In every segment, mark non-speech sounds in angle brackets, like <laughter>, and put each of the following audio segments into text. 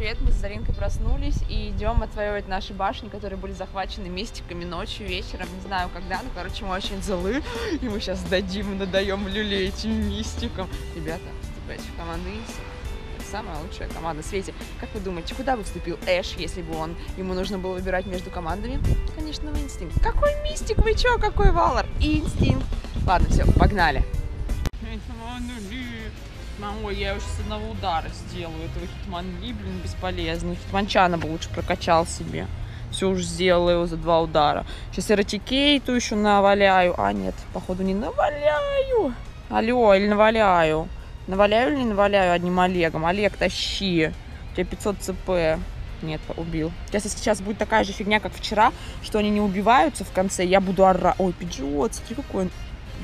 привет! Мы с Заринкой проснулись и идем отвоевывать наши башни, которые были захвачены мистиками ночью, вечером, не знаю когда, но, короче, мы очень злы, и мы сейчас дадим, надаем люлей этим мистикам. Ребята, вступайте в команду Инси. Самая лучшая команда в свете. Как вы думаете, куда бы вступил Эш, если бы он, ему нужно было выбирать между командами? Конечно, в Инстинкт. Какой мистик, вы чё, какой Валор? Инстинкт. Ладно, все, погнали. Ой, я его с одного удара сделаю. Этого Хитманли, блин, бесполезный. Хитманчана бы лучше прокачал себе. Все уже сделала его за два удара. Сейчас Эратикейту еще наваляю. А, нет, походу не наваляю. Алло, или наваляю? Наваляю или не наваляю одним Олегом? Олег, тащи. У тебя 500 ЦП. Нет, убил. Сейчас, если сейчас будет такая же фигня, как вчера, что они не убиваются в конце, я буду орать. Ой, Пиджиот, смотри, какой он.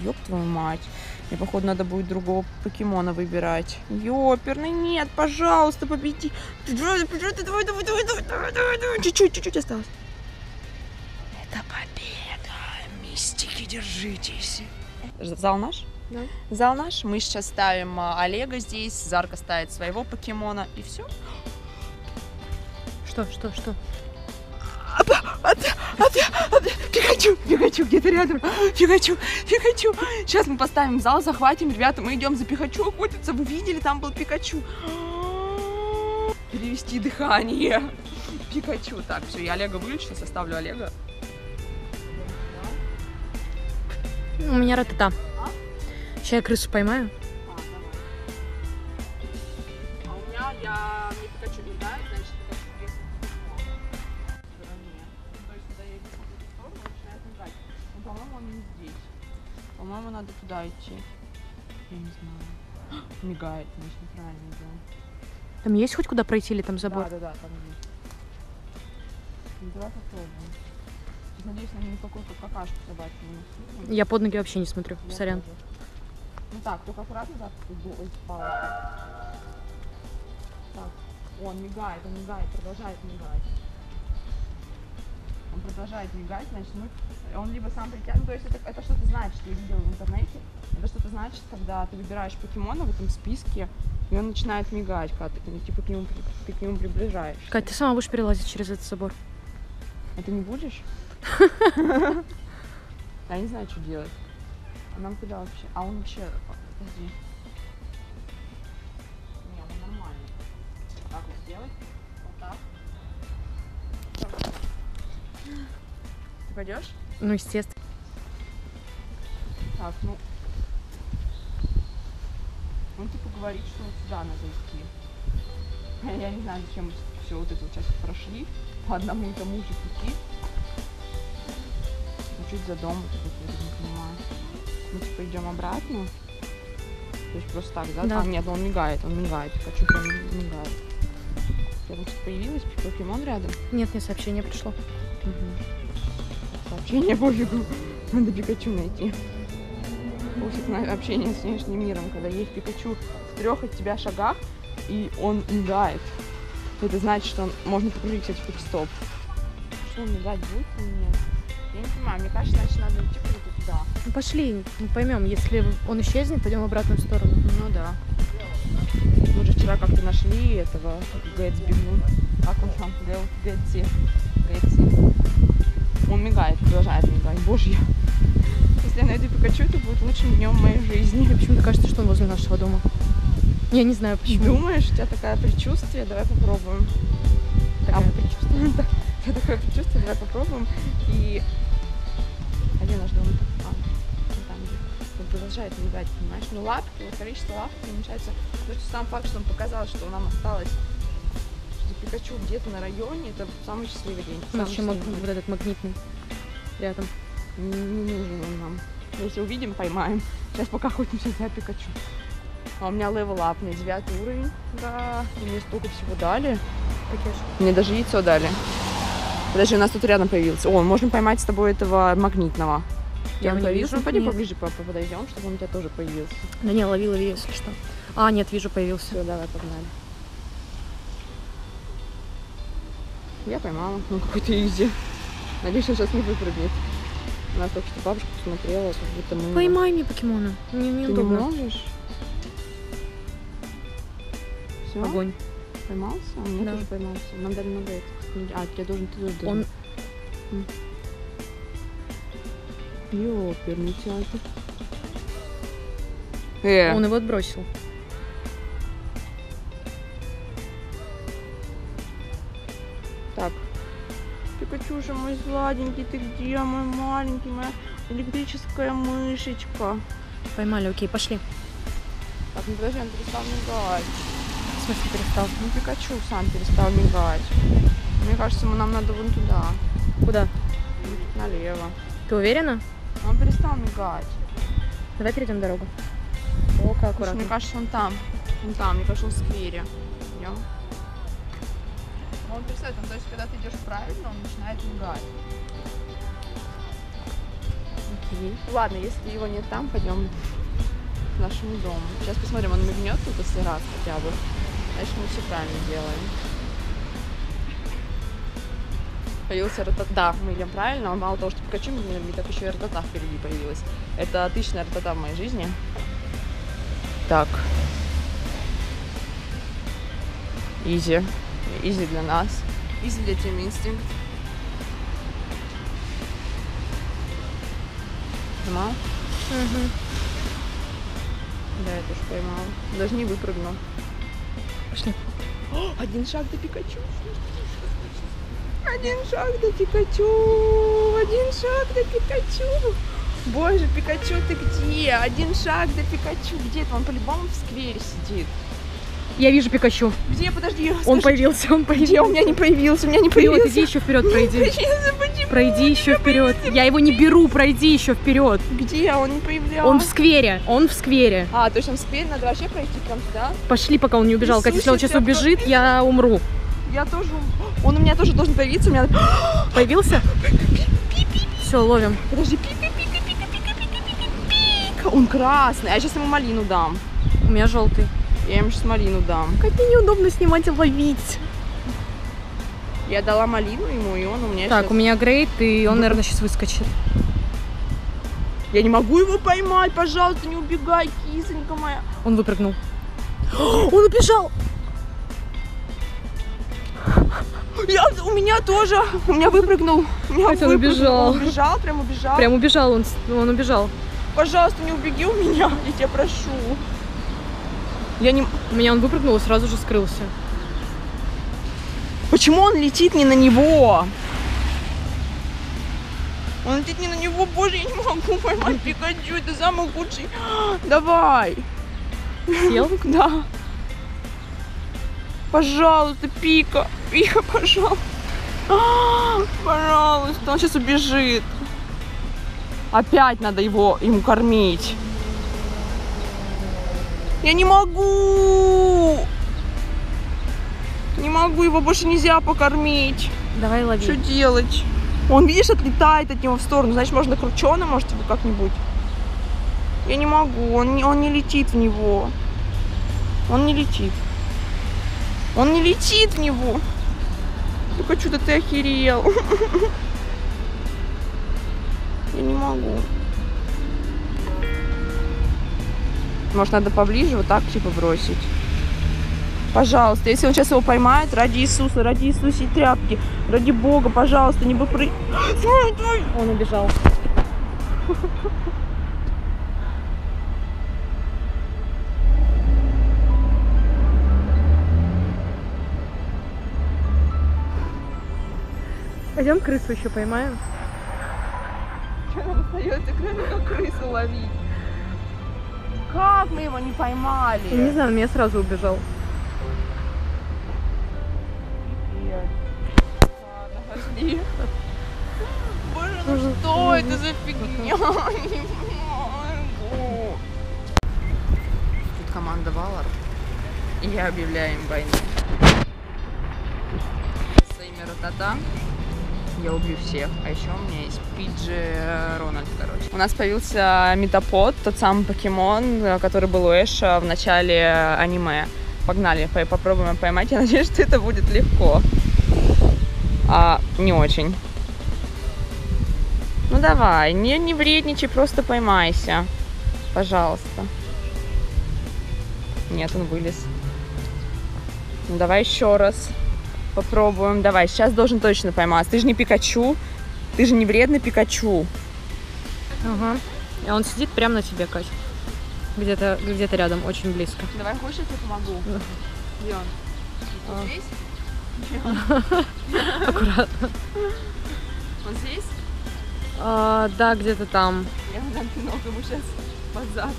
Ёб твою мать. Мне, походу, надо будет другого покемона выбирать. Ёперный, нет, пожалуйста, победи. Давай, давай, давай, давай, давай, давай, давай, давай. Чуть-чуть, чуть-чуть осталось. Это победа. Мистики, держитесь. Зал наш? Да. Зал наш. Мы сейчас ставим а, Олега здесь, Зарка ставит своего покемона, и все. Что, что, что? Пикачу, Пикачу, где-то рядом. Пикачу, Пикачу. Сейчас мы поставим зал, захватим, ребята, мы идем за Пикачу охотиться. Вы видели, там был Пикачу. Перевести дыхание. Пикачу. Так, все, я Олега вылечу, сейчас оставлю Олега. У меня ратата. Сейчас я крысу поймаю. По-моему, он не здесь. По-моему, надо туда идти. Я не знаю. <gasps> Мигает, значит, неправильно идем. Там есть хоть куда пройти или там забор? Да, да, да, там есть. Ну, давай попробуем. Надеюсь, нам никакой какашку собаки не несут. Я под ноги вообще не смотрю. Я Сорян. тоже. Ну так, только аккуратно так палочкой. Так, он мигает, он мигает, продолжает мигать. Он продолжает мигать, значит, мы, он либо сам притягивает, ну, то есть это, это что-то значит, я видела в интернете, это что-то значит, когда ты выбираешь покемона в этом списке, и он начинает мигать, когда ты, ну, типа, к нему, ты к нему приближаешь. Кать, ты сама будешь перелазить через этот забор? А ты не будешь? <laughs> Я не знаю, что делать. А нам куда вообще? А он вообще... Подожди. Не, ну нормально. Так вот сделать. Вот так. Так. Ты пойдешь? Ну, естественно. Так, ну... Он типа говорит, что вот сюда надо идти. Я не знаю, зачем все вот это вот сейчас прошли. По одному и тому же пути. Ну, чуть за дом, вот это вот, не понимаю. Мы типа идем обратно. То есть просто так, да? Да. А, нет, он мигает, он мигает. Хочу прям мигает. Я тут появилась, покемон рядом. Нет, мне сообщение пришло. Сообщение пофигу. Надо Пикачу найти. Пофиг на общение с внешним миром, когда есть Пикачу в трех от тебя шагах, и он мигает. Это значит, что он, можно покрутить, кстати, стоп. Что он мигать будет или нет? Я не понимаю, мне кажется, значит, надо идти куда-то туда. Ну, пошли, мы поймем. Если он исчезнет, пойдем в обратную сторону. Ну да. Мы же вчера как-то нашли этого Гэтсби. Как он там? Гэтси. Гэтси. Он мигает, продолжает мигать. Боже, я... Если я найду Пикачу, это будет лучшим днем моей жизни. Почему-то кажется, что он возле нашего дома. Я не знаю почему. Думаешь, у тебя такое предчувствие? Давай попробуем. Такое А, предчувствие. <laughs> Да, у тебя такое предчувствие, давай попробуем. И... А где наш дом? А, там где. Он продолжает мигать, понимаешь? Ну лапки, вот количество лапок уменьшается. Потому что сам факт, что он показал, что нам осталось Пикачу где-то на районе, это самый счастливый день. У нас Самый еще маг- вот этот магнитный рядом. Не, не нужен он нам. Если увидим, поймаем. Сейчас пока охотимся за Пикачу. А у меня level up, мне девятый уровень. Да, и мне столько всего дали. Же. Мне даже яйцо дали. Подожди, у нас тут рядом появился. О, можем поймать с тобой этого магнитного. Я он появился? вижу. Ну, пойди Нет. поближе по- по- подойдем, чтобы он у тебя тоже появился. Да не, лови, лови, если что. А, нет, вижу, появился. Все, давай, погнали. Я поймала. Ну, какой-то изи. Надеюсь, он сейчас не выпрыгнет. У нас только что бабушка посмотрела, как будто мы... Поймай мне покемона. Мне Ты не неудобно. можешь? Все? Огонь. Поймался? Меня Да. тоже поймался. Нам дали много этих. А, тебе должен, ты тоже должен. Он... Ёперный театр. Э, Он его отбросил. Мой сладенький, ты где, мой маленький, моя электрическая мышечка? Поймали, окей, пошли. Так, ну подожди, он перестал мигать. В смысле перестал? Ну, Пикачу сам перестал мигать. Мне кажется, ему нам надо вон туда. Куда? Налево. Ты уверена? Он перестал мигать. Давай перейдем дорогу. О, как Слушай, аккуратно. мне кажется, он там. Он там, мне кажется, он в сквере. Идем. Он представь, он, то есть, когда ты идешь правильно, он начинает мигать. Окей. Ладно, если его нет там, пойдем к нашему дому. Сейчас посмотрим, он мигнет тут если раз хотя бы. Значит, мы все правильно делаем. Появился ратата. Да, мы идем правильно. Мало того, что Пикачу мигнет, так еще и ратата впереди появилась. Это отличная ратата в моей жизни. Так. Easy. Easy для нас. Easy для Team Instinct. Поймал? Угу. Да, я тоже поймал. Даже не выпрыгнул. Пошли. О, один шаг до Пикачу. Один шаг до Пикачу. Один шаг до Пикачу. Боже, Пикачу, ты где? Один шаг до Пикачу. Где это? Он по-любому в сквере сидит. Я вижу Пикачу. Где? Подожди. Он скажи, появился, он появился. Где? У меня не появился, у меня не Вперед, появился. иди еще вперед, пройди. Почему? Пройди еще вперед. Я его не беру, пройди еще вперед. Где? Он не появлялся. Он в сквере, он в сквере. А, то есть он в сквере, надо вообще пройти прям туда? Пошли, пока он не убежал. Катя, если он сейчас убежит, я умру. Я тоже... Он у меня тоже должен появиться, у меня... <gasps> Появился? Все, ловим. Подожди, пика. Он красный. А я сейчас ему малину дам. У меня желтый. Я ему сейчас малину дам. Как мне неудобно снимать и ловить. Я дала малину ему, и он у меня Так, щас- у меня грейд, и он, наверное, сейчас выскочит. Я не могу его поймать, пожалуйста, не убегай, кисонька моя. Он выпрыгнул. <gasps> Он убежал! Я, у меня тоже, у меня выпрыгнул. У меня Хотя он выпрыгнул. убежал. Он убежал, прям убежал. Прям убежал он, он убежал. Пожалуйста, не убеги у меня, я тебя прошу. Я не... У меня он выпрыгнул и сразу же скрылся. Почему он летит не на него? Он летит не на него, боже, я не могу поймать Пикачу, это самый худший. <gasps> Давай. Сел? <laughs> Да. Пожалуйста, Пика. Пика, пожалуйста. <gasps> Пожалуйста, он сейчас убежит. Опять надо его ему кормить. Я не могу. Не могу, его больше нельзя покормить. Давай лови. Что делать? Он, видишь, отлетает от него в сторону. Значит, можно крученым, может, его как-нибудь. Я не могу, он не, он не летит в него. Он не летит. Он не летит в него. Только что-то ты охерел. <laughs> Я не могу. Может, надо поближе вот так типа бросить. Пожалуйста, если он сейчас его поймает, ради Иисуса, ради Иисуса и тряпки, ради Бога, пожалуйста, не смотри. <gasps> Он убежал. Пойдем крысу еще поймаем. Что нам остается, кроме как крысу ловить? Как мы его не поймали? Я не знаю, он меня сразу убежал. Привет. Ладно, пошли. Боже, ну что это за фигня? Не могу. Тут команда Валар. И я объявляю им войну. Своими ратата. Я убью всех. А еще у меня есть Пиджи Рональд, короче. У нас появился метапод, тот самый покемон, э, который был у Эша в начале аниме. Погнали, по- попробуем поймать. <laughs> Я надеюсь, что это будет легко. А, не очень. Ну давай, не, не вредничай, просто поймайся. Пожалуйста. Нет, он вылез. Ну давай еще раз попробуем. Давай, сейчас должен точно поймать. Ты же не Пикачу. Ты же не вредный Пикачу. Ага. А он сидит прямо на тебе, Кать. Где-то где рядом, очень близко. Давай, хочешь, я тебе помогу? Да. Где он? А. Здесь? <laughs> Аккуратно. Вот здесь? А, да, где-то там. Я дам пинок ему сейчас под зад.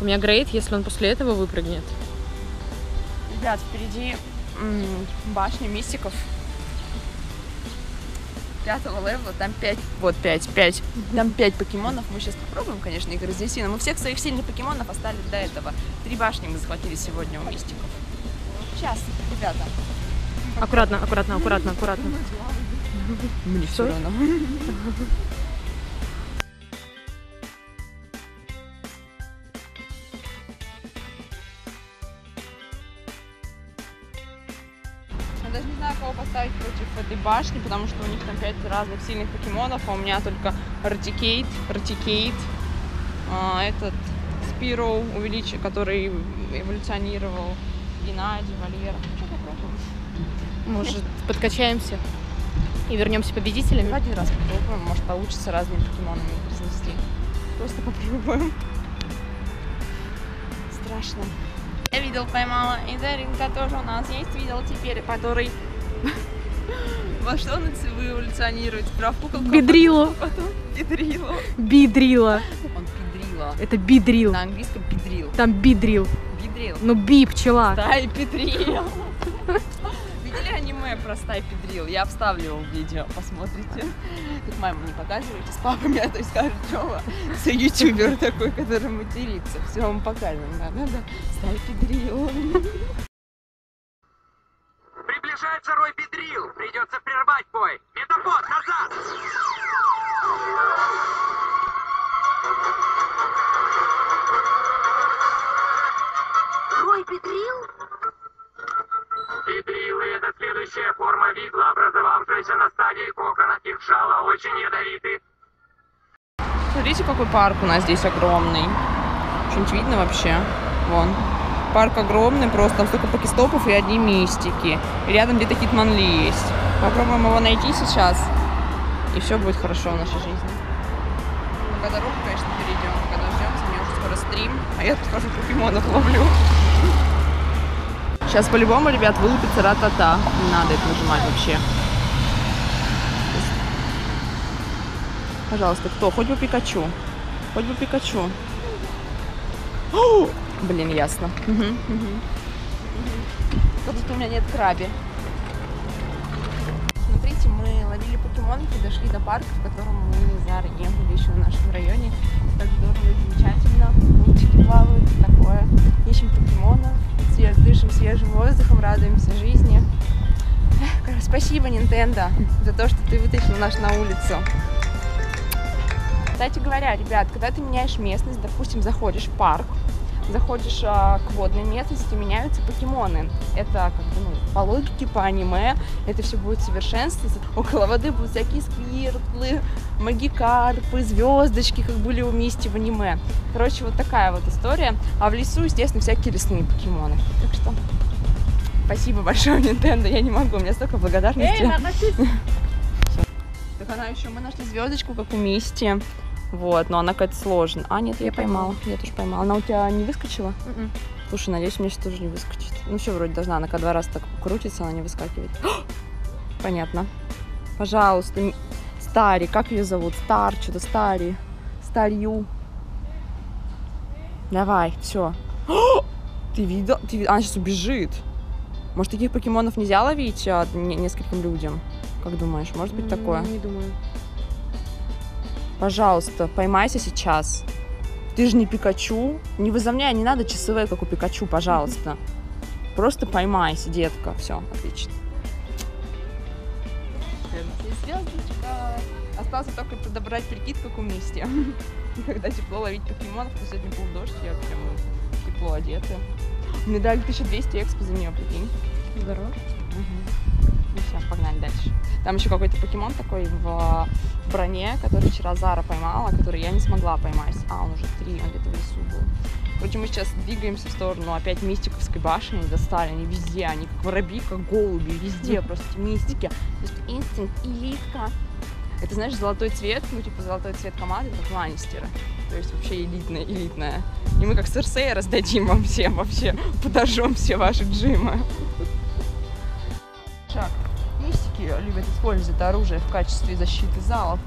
У меня грейд, если он после этого выпрыгнет. Ребят, впереди башня мистиков. Пятого левела, там пять, вот пять, пять. Там пять покемонов. Мы сейчас попробуем, конечно, их развести, но мы всех своих сильных покемонов оставили до этого. Три башни мы захватили сегодня у мистиков. Сейчас, ребята. Аккуратно, аккуратно, аккуратно, аккуратно. Мне все равно. Башни, потому что у них там пять разных сильных покемонов, а у меня только Ратикейт, Ратикейт, а, этот Спироу, увеличи, который эволюционировал, Геннадий, Валера. Что попробуем? Может, подкачаемся и вернемся победителями? Давай один раз попробуем, может получится разными покемонами их разнести. Просто попробуем. Страшно. Я видел, поймала. И Даринка тоже у нас есть. Видел теперь, который... Во что он эволюционирует? Прав куколку? Бедрило. Потом педрило. Бидрила. Он педрило. Это бидрил. На английском педрил. Там бидрил. Педрил. Ну, би, пчела. Стай педрил. Видели аниме про стай педрил? Я обставлю его в видео, посмотрите. Тут маму не показывайте, с папами, а то есть скажут, что вы за ютубер такой, который матерится. Все вам покажем, да, да, да. Стай педрил. Приближается рой Бедрил. Придется прервать бой. Метапод, назад! Рой Петрил? Бедрилы — это следующая форма видла, образовавшаяся на стадии кокона. Их жало очень ядовиты. Смотрите, какой парк у нас здесь огромный. Что-нибудь видно вообще? Вон. Парк огромный, просто там столько покестопов и одни мистики. И рядом где-то Хитманли есть. Попробуем его найти сейчас. И все будет хорошо в нашей жизни. Пока дорогу, конечно, перейдем, пока дождемся. Меня уже скоро стрим, а я тут хожу покемонов ловлю. Сейчас по-любому, ребят, вылупится ратата. Не надо это нажимать вообще. Пожалуйста, кто? Хоть бы Пикачу. Хоть бы Пикачу. О! Блин, ясно. Мгм. Как будто у меня нет краби. Смотрите, мы ловили покемонов и дошли до парка, в котором мы были еще в нашем районе. Так здорово и замечательно. Мультики плавают, такое. Ищем покемонов, свеж- дышим свежим воздухом, радуемся жизни. Спасибо, Nintendo, за то, что ты вытащил нас на улицу. Кстати говоря, ребят, когда ты меняешь местность, допустим, заходишь в парк, заходишь а, к водной местности, меняются покемоны. Это как бы, ну, по логике, по аниме, это все будет совершенствоваться. Около воды будут всякие сквиртлы, магикарпы, звездочки, как были у Мисти в аниме. Короче, вот такая вот история. А в лесу, естественно, всякие лесные покемоны. Так что спасибо большое, <laughs> Nintendo. Я не могу, у меня столько благодарности. <laughs> Так она еще, мы нашли звездочку, как у Мисти. Вот, но она какая-то сложная. А, нет, я поймала. Я тоже поймала. Она у тебя не выскочила? Мгм. Слушай, надеюсь, мне сейчас тоже не выскочит. Ну, все, вроде должна. Она когда два раза так крутится, она не выскакивает. <gasps> Понятно. Пожалуйста, Стари, как ее зовут? Стар, что-то Стари. Старью. Давай, все. <gasps> Ты видел? Ты видел? Она сейчас убежит. Может, таких покемонов нельзя ловить а, не- нескольким людям? Как думаешь, может быть такое? Не думаю. Пожалуйста, поймайся сейчас. Ты же не Пикачу. Не возомняй, не надо часовые, как у Пикачу, пожалуйста. Просто поймайся, детка. Все, отлично. Звездочка. Осталось только подобрать прикид, как у Мисти. <laughs> Когда тепло ловить покемонов, то сегодня был дождь, я прям тепло одета. Мне дали 1200 экспо за нее, прикинь. Здорово. Ну все, погнали дальше. Там еще какой-то покемон такой в броне, который вчера Зара поймала, который я не смогла поймать. А, он уже три, он где-то в лесу был. Короче, мы сейчас двигаемся в сторону опять мистиковской башни. Достали, они везде, они как воробьи, как голуби, везде <laughs> просто мистики. То есть инстинкт, элитка. Это, знаешь, золотой цвет, ну, типа, золотой цвет команды, как Ланнистеры. То есть вообще элитная, элитная. И мы как Серсея раздадим вам всем вообще, <laughs> подожжем все ваши джимы. Мистики любят использовать оружие в качестве защиты залов.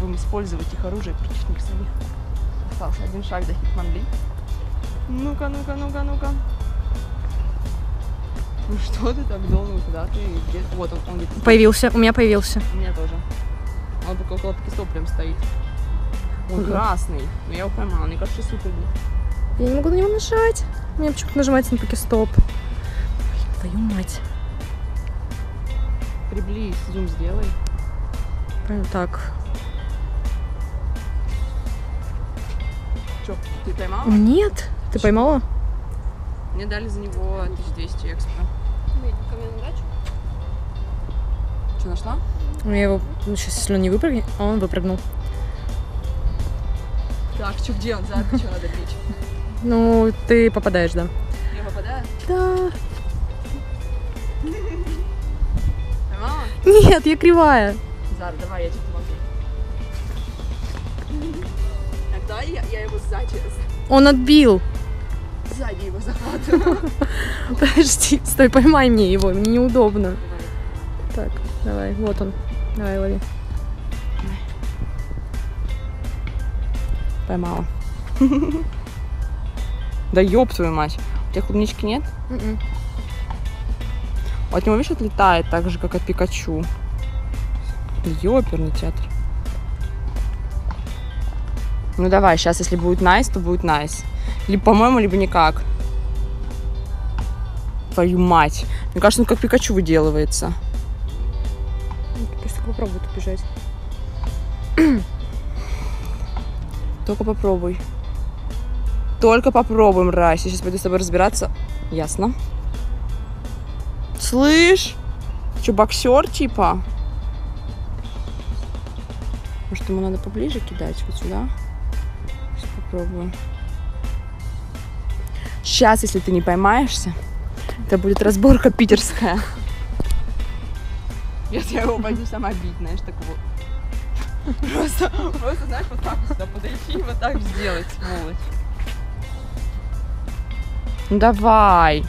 Будем использовать их оружие против них самих. Остался один шаг до Хитманли. Ну-ка, ну-ка, ну-ка, ну-ка. Ну что ты так долго? Куда ты? Где? Вот он, он где-то Появился, у меня появился. у меня тоже. Он только около Покестоп прям стоит. Он Ага. красный. Но я его поймала. Мне кажется, супер. Я не могу на него нажать. Меня почему-то нажимается на покестоп. Ой, твою мать. Приблизь, зум сделай. Прям так. Че, ты поймала? Нет. Ты поймала? Мне дали за него 1200 экспо. Ко мне на дачу? Что, нашла? Я его, ну, сейчас, если он не выпрыгнет, а он выпрыгнул. Так, что, где он? За что надо бить? Ну, ты попадаешь, да. Я попадаю? Да. Нет, я кривая. Зара, давай, я тебе помогу. Тогда я, я его сзади, Он отбил. сзади его <laughs> захватываю. Подожди, стой, поймай мне его, мне неудобно. Так, давай, вот он. Давай, лови. Поймала. <laughs> Да ёб твою мать. У тебя клубнички нет? Мгм. От него, видишь, отлетает так же, как от Пикачу. Ёперный театр. Ну давай, сейчас, если будет найс, то будет найс. Либо по-моему, либо никак. Твою мать. Мне кажется, он как Пикачу выделывается. Ну, Просто попробуй тут бежать. <clears throat> Только попробуй. Только попробуй, мразь. Я сейчас пойду с тобой разбираться. Ясно. Слышь? Что, боксер типа? Может, ему надо поближе кидать? Вот сюда? Сейчас попробую. Сейчас, если ты не поймаешься, это будет разборка питерская. Если я его пойду сама бить, знаешь, так вот. Просто, просто, знаешь, вот так сюда подойти и вот так сделать, сволочь. Ну давай.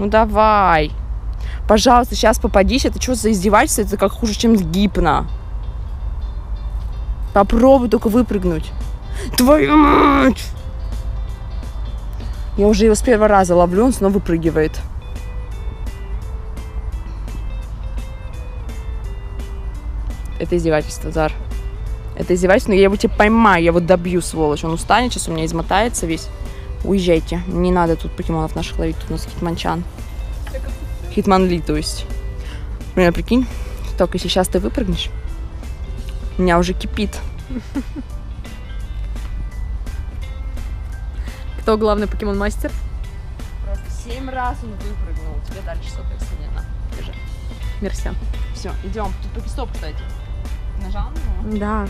Ну давай. Пожалуйста, сейчас попадись. Это что за издевательство? Это как хуже, чем гипно. Попробуй только выпрыгнуть. Твою мать! Я уже его с первого раза ловлю, он снова выпрыгивает. Это издевательство, Зар. Это издевательство, но я его тебе поймаю, я его добью, сволочь. Он устанет, сейчас у меня измотается весь. Уезжайте. Не надо тут покемонов наших ловить, тут у нас хитманчан. Хитманли, то есть. Блин, а прикинь, только если сейчас ты выпрыгнешь, меня уже кипит. <laughs> Кто главный покемон-мастер? Просто семь раз он выпрыгнул. Тебе дальше соответственно, на. Держи. Мерся. Все, идем. Тут покестоп, кстати. Нажал на него? Да.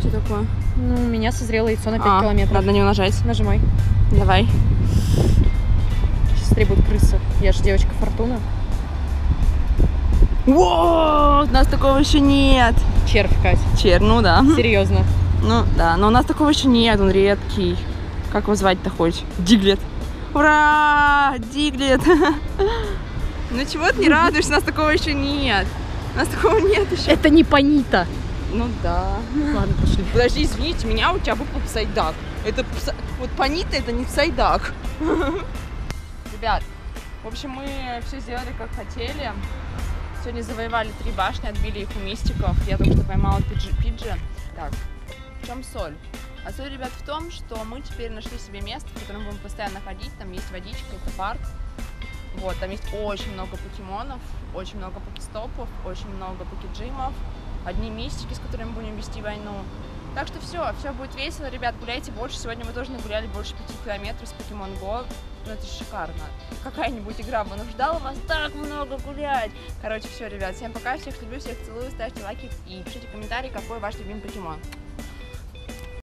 Что такое? Ну, у меня созрело яйцо на 5 А, километров. Надо на него нажать. Нажимай. Давай. Сейчас требует крыса. Я же девочка Фортуна. Во, у нас такого еще нет. Червь, Кать. Чер, ну да. Серьезно. Ну да, но у нас такого еще нет, он редкий. Как его звать-то хоть? Диглет. Ура! Диглет! <laughs> Ну чего ты не радуешься, у нас такого еще нет. У нас такого нет еще. Это не панита. Ну да. Ладно, пошли. Подожди, извините, меня у тебя выпал псайдак. Это пса- вот панита это не псайдак. <laughs> Ребят, в общем, мы все сделали как хотели. Сегодня завоевали три башни, отбили их у мистиков. Я только что поймала пиджи. пиджи. Так, в чем соль? А соль, ребят, в том, что мы теперь нашли себе место, в котором будем постоянно ходить. Там есть водичка, это парк. Вот, там есть очень много покемонов, очень много покестопов, очень много покеджимов, одни мистики, с которыми будем вести войну. Так что все, все будет весело, ребят, гуляйте больше. Сегодня мы тоже нагуляли больше пяти километров с Pokemon Go. Ну это шикарно. Какая-нибудь игра вынуждала вас так много гулять. Короче, все, ребят, всем пока, всех люблю, всех целую, ставьте лайки и пишите комментарии, какой ваш любимый покемон.